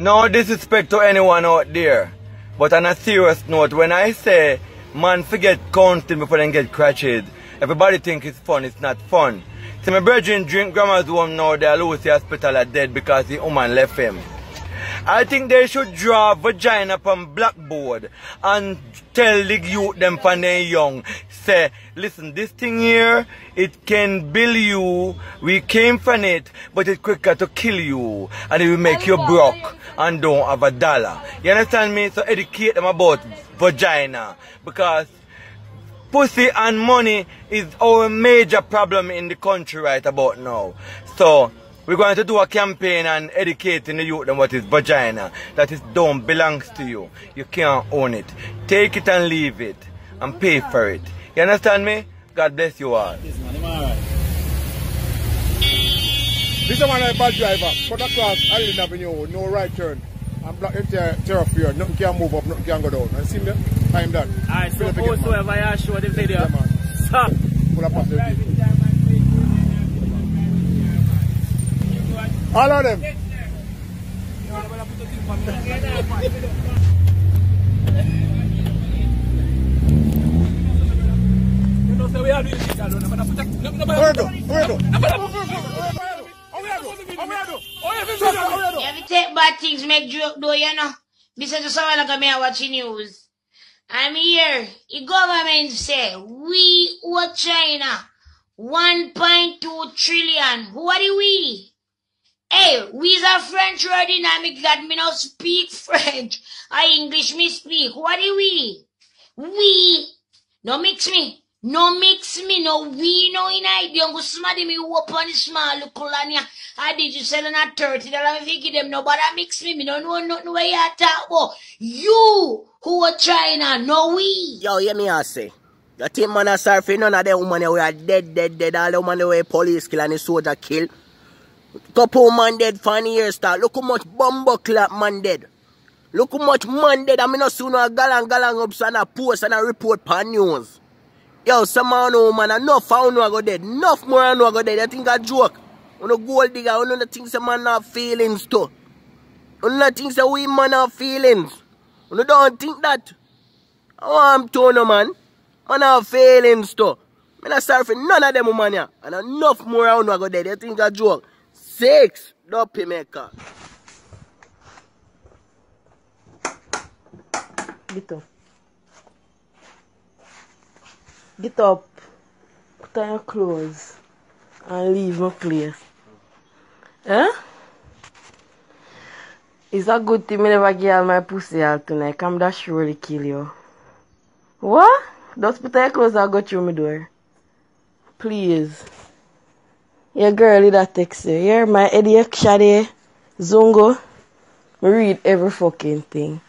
No disrespect to anyone out there. But on a serious note, when I say man forget counting before they get crashed, everybody think it's fun, it's not fun. See my brethren drink grandma's one now, they Lucy Hospital are dead because the woman left him. I think they should draw vagina upon blackboard and tell the youth them when they young. Say, listen, this thing here, it can build you. We came from it, but it's quicker to kill you. And it will make you broke and don't have a dollar. You understand me? So educate them about vagina. Because pussy and money is our major problem in the country right about now. So we're going to do a campaign and educating the youth on what is vagina. That is don't belongs to you. You can't own it. Take it and leave it and pay for it. You understand me? God bless you all. This. This one a bad driver. Cut across Allen Avenue, no right turn. And block entire thoroughfare. Nothing can move up, nothing can go down. And see me? Time that. Alright, so Fill up again, man. whosoever you show the video, Yeah, man. stop. Full of positive. All of them. Where go? Where go? Where go? You take bad things, make joke though, you know? This is just like me I watch news. I'm here. The government say we owe China 1.2 trillion. Who are the we? Hey, we's a French word in me that me not speak French. I English me speak. Who are the we? We. No mix me. No mix me. No we no in idea. Go somebody me whoop on the small look anya. I did you sell on a 30 dollar me give them no but I mix me. Me don't know nothing where you talk about. You who are China, no we. Yo, hear me I say. The team man are sorry for none of them women we are dead, dead, dead. All the women where police kill and the soldier kill. Couple man dead for years start. Look how much bumbo clap man dead. Look how much man dead. I mean, no sooner a galang galang up and a post and a report pan news. Yo, some man no man, enough found no go dead. Enough more no go dead. I think a joke. On a gold digger, on the things a man have feelings too. On the things that we man have feelings. On don't think that. Oh, I'm telling you, man. Man have feelings too. Me not sorry for none of them woman here. And enough more around no go dead. You think a joke. Six. Dopey maker. Get up. Get up. Put on your clothes. And leave my place. Eh? It's a good thing me never get my pussy out tonight. Come that surely kill you. What? Just put on your clothes and go through my door. Please. Your girl that text you. You're my idiot Shade Zungo. Me read every fucking thing.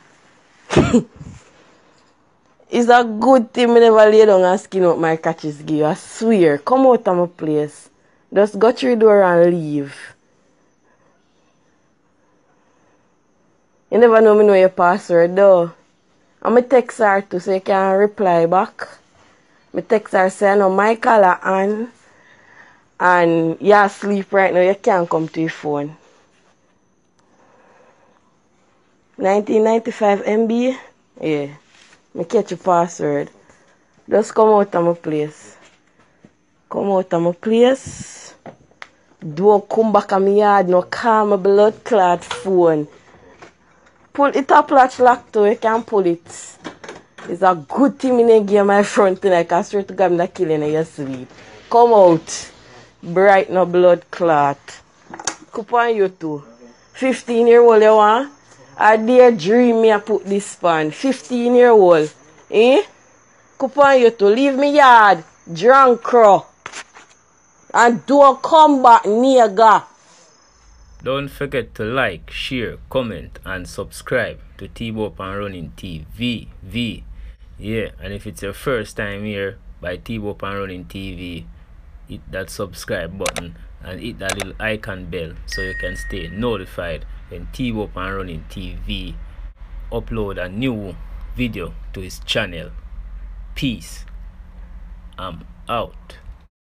It's a good thing me never lay down and skin out my catches give. I swear. Come out of my place. Just go through the door and leave. You never know me know your password though. I'm a text her too so you can reply back. Me text her say I know my color on and you asleep right now, you can't come to your phone. 1995 MB? Yeah. Me catch your password. Just come out of my place. Come out of my place. Don't come back on my yard, no call my blood clot phone. Pull it up latch lock too, you can pull it. It's a good thing didn't give my front tonight, cause swear to God, I'm not killing you, sleep. Come out. Bright no blood clot. Cup on you too. 15 year old you want? I dare dream me I put this span. 15 year old. Eh? Cup on you to Leave me yard. Drunk crow. And do a come back, nigga. Don't forget to like, share, comment, and subscribe to TBO Up and Running TV. V. Yeah, and if it's your first time here by TBO Up and Running TV, hit that subscribe button and hit that little icon bell so you can stay notified when TBO Up and Running TV upload a new video to his channel. Peace. I'm out.